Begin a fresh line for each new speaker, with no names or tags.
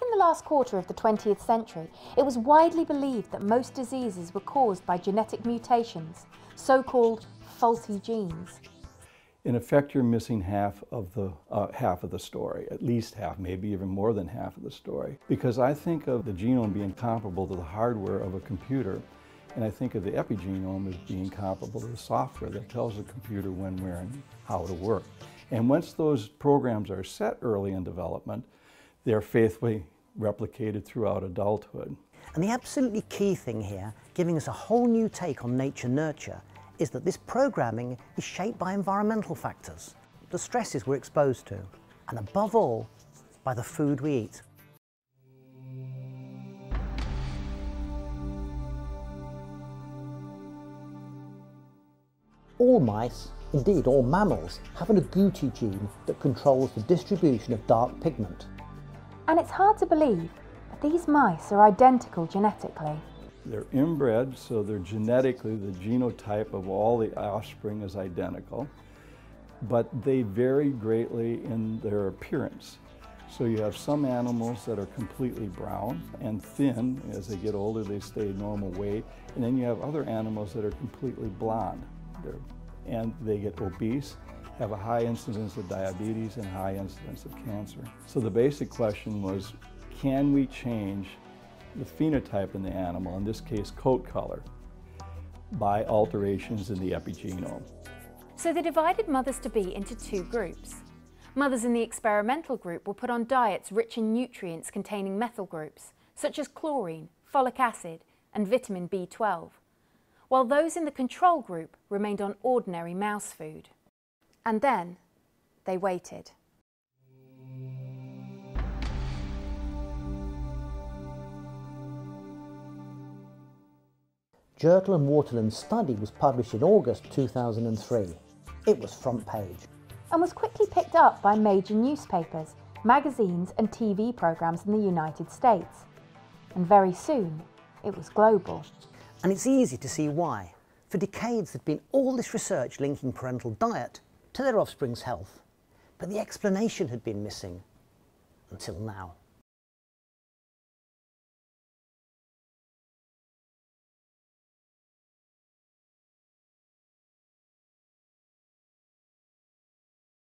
Back in the last quarter of the 20th century, it was widely believed that most diseases were caused by genetic mutations, so-called faulty genes.
In effect, you're missing half of the uh, half of the story, at least half, maybe even more than half of the story. Because I think of the genome being comparable to the hardware of a computer, and I think of the epigenome as being comparable to the software that tells the computer when, where, and how to work. And once those programs are set early in development, they're faithfully replicated throughout adulthood.
And the absolutely key thing here, giving us a whole new take on nature-nurture, is that this programming is shaped by environmental factors, the stresses we're exposed to, and above all, by the food we eat. All mice, indeed all mammals, have an agouti gene that controls the distribution of dark pigment.
And it's hard to believe, but these mice are identical genetically.
They're inbred, so they're genetically, the genotype of all the offspring is identical, but they vary greatly in their appearance. So you have some animals that are completely brown and thin. As they get older, they stay normal weight. And then you have other animals that are completely blonde. They're, and they get obese, have a high incidence of diabetes and high incidence of cancer. So the basic question was, can we change the phenotype in the animal, in this case coat color, by alterations in the epigenome.
So they divided mothers to be into two groups. Mothers in the experimental group were put on diets rich in nutrients containing methyl groups, such as choline, folic acid and vitamin B12, while those in the control group remained on ordinary mouse food. And then they waited.
Jirtle and Waterland's study was published in August 2003. It was front page.
And was quickly picked up by major newspapers, magazines and TV programmes in the United States. And very soon, it was global.
And it's easy to see why. For decades there'd been all this research linking parental diet to their offspring's health. But the explanation had been missing until now.